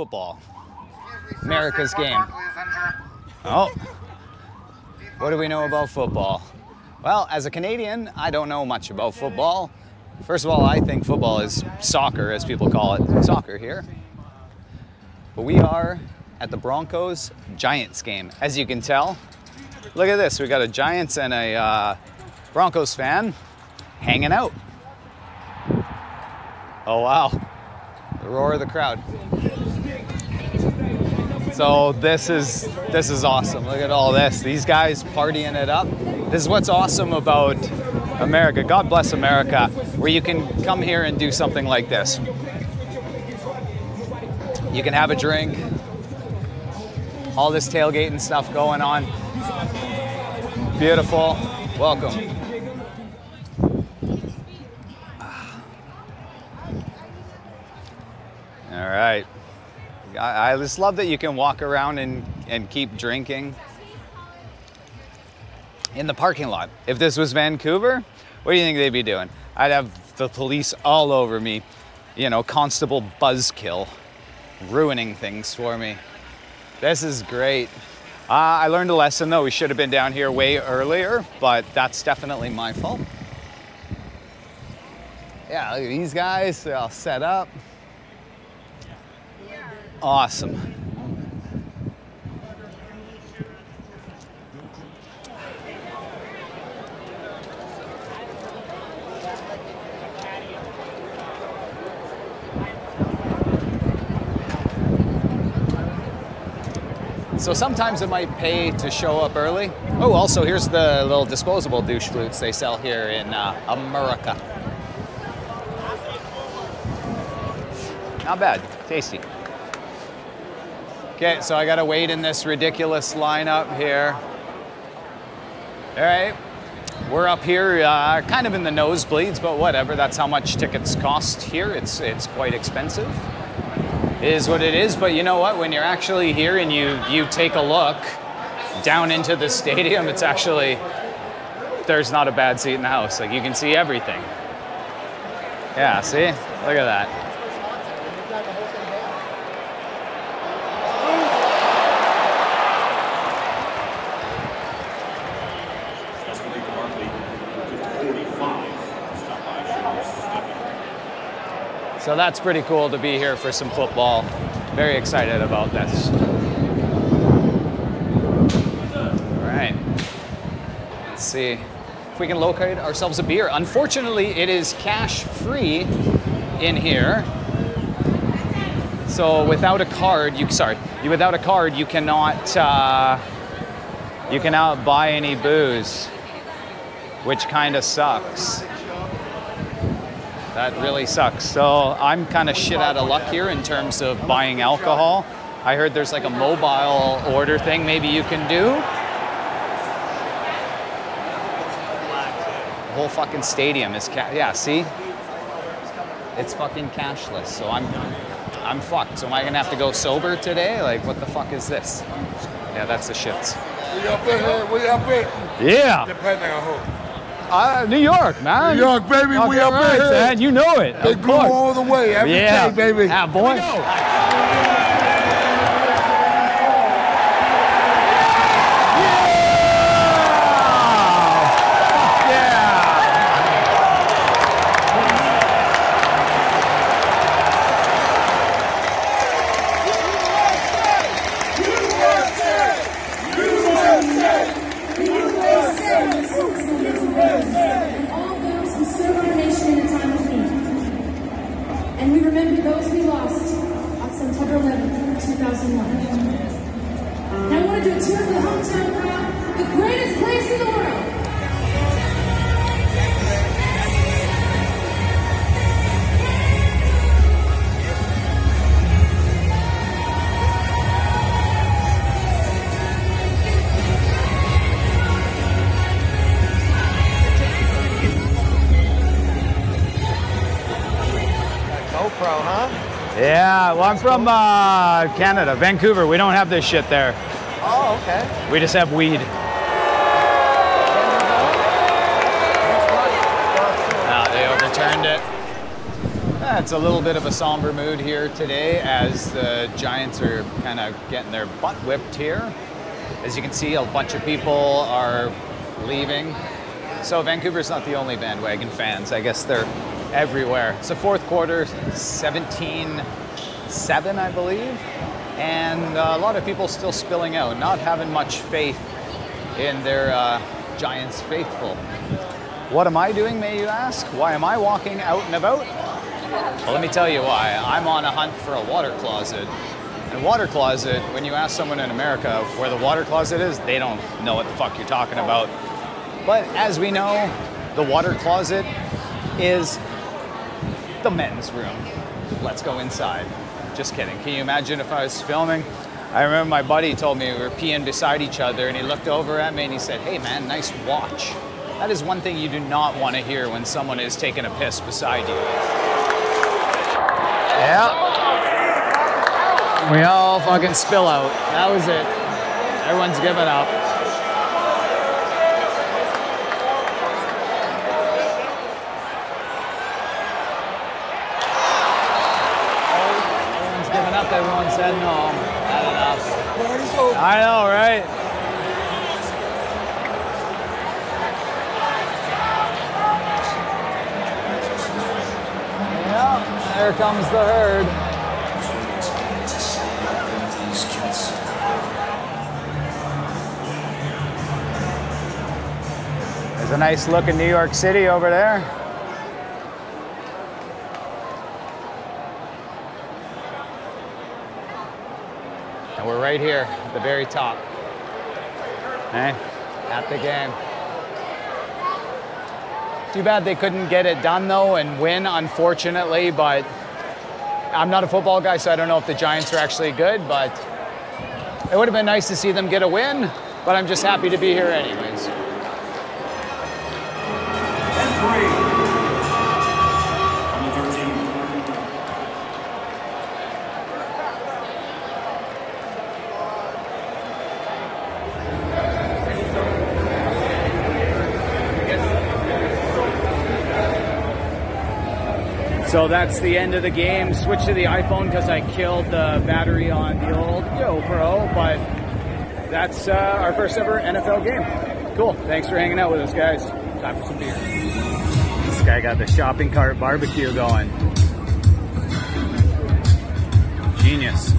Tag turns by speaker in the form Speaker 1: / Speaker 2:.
Speaker 1: football? America's game. Oh. What do we know about football? Well, as a Canadian, I don't know much about football. First of all, I think football is soccer, as people call it, soccer here. But we are at the Broncos Giants game. As you can tell, look at this. We got a Giants and a uh, Broncos fan hanging out. Oh, wow. The roar of the crowd. So this is this is awesome. Look at all this. These guys partying it up. This is what's awesome about America. God bless America, where you can come here and do something like this. You can have a drink. All this tailgating stuff going on. Beautiful. Welcome. All right. I, I just love that you can walk around and, and keep drinking in the parking lot. If this was Vancouver, what do you think they'd be doing? I'd have the police all over me, you know, Constable Buzzkill, ruining things for me. This is great. Uh, I learned a lesson though. We should have been down here way earlier, but that's definitely my fault. Yeah, look at these guys, they're all set up. Awesome. So sometimes it might pay to show up early. Oh, also here's the little disposable douche flutes they sell here in uh, America. Not bad, tasty. Okay, so I gotta wait in this ridiculous lineup here. All right, we're up here, uh, kind of in the nosebleeds, but whatever. That's how much tickets cost here. It's it's quite expensive. Is what it is. But you know what? When you're actually here and you you take a look down into the stadium, it's actually there's not a bad seat in the house. Like you can see everything. Yeah, see? Look at that. So that's pretty cool to be here for some football. Very excited about this. All right. Let's see if we can locate ourselves a beer. Unfortunately, it is cash free in here. So without a card, you sorry, you without a card, you cannot uh, you cannot buy any booze, which kind of sucks. That really sucks. So I'm kind of shit out of luck here in terms of buying alcohol. I heard there's like a mobile order thing maybe you can do. The whole fucking stadium is ca- yeah, see? It's fucking cashless. So I'm I'm fucked. So am I gonna have to go sober today? Like what the fuck is this? Yeah, that's the shits.
Speaker 2: We up in here, we up in.
Speaker 1: Yeah.
Speaker 2: Depending on who.
Speaker 1: Uh, New York, man.
Speaker 2: New York, baby, we up
Speaker 1: right,
Speaker 2: here.
Speaker 1: man. You know it.
Speaker 2: They
Speaker 1: course.
Speaker 2: all the way, every day,
Speaker 1: yeah.
Speaker 2: baby.
Speaker 1: Yeah, boy.
Speaker 3: Those we lost on September 11th, 2001. And I want to do a tour of the hometown crowd, the greatest place in the world.
Speaker 1: Yeah, well, I'm from uh, Canada, Vancouver. We don't have this shit there.
Speaker 4: Oh, okay.
Speaker 1: We just have weed. Ah, they overturned it. It's a little bit of a somber mood here today as the Giants are kind of getting their butt whipped here. As you can see, a bunch of people are leaving. So Vancouver's not the only bandwagon fans. I guess they're everywhere. It's the fourth quarter, 17 7, I believe. And uh, a lot of people still spilling out, not having much faith in their uh, Giants faithful. What am I doing, may you ask? Why am I walking out and about? Well, let me tell you why. I'm on a hunt for a water closet. And water closet, when you ask someone in America where the water closet is, they don't know what the fuck you're talking about. But as we know, the water closet is the men's room. Let's go inside. Just kidding. Can you imagine if I was filming? I remember my buddy told me we were peeing beside each other and he looked over at me and he said, Hey man, nice watch. That is one thing you do not want to hear when someone is taking a piss beside you. Yeah. We all fucking spill out. That was it. Everyone's giving up. Everyone's up. Everyone said no. Not enough.
Speaker 2: Party's over.
Speaker 1: I know, right? Yeah, there comes the herd. There's a nice look in New York City over there. And we're right here at the very top. Hey, at the game. Too bad they couldn't get it done though and win, unfortunately, but I'm not a football guy, so I don't know if the Giants are actually good, but it would have been nice to see them get a win, but I'm just happy to be here anyways. So that's the end of the game. Switch to the iPhone because I killed the battery on the old GoPro, but that's uh, our first ever NFL game. Cool. Thanks for hanging out with us, guys. Time for some beer. This guy got the shopping cart barbecue going. Genius.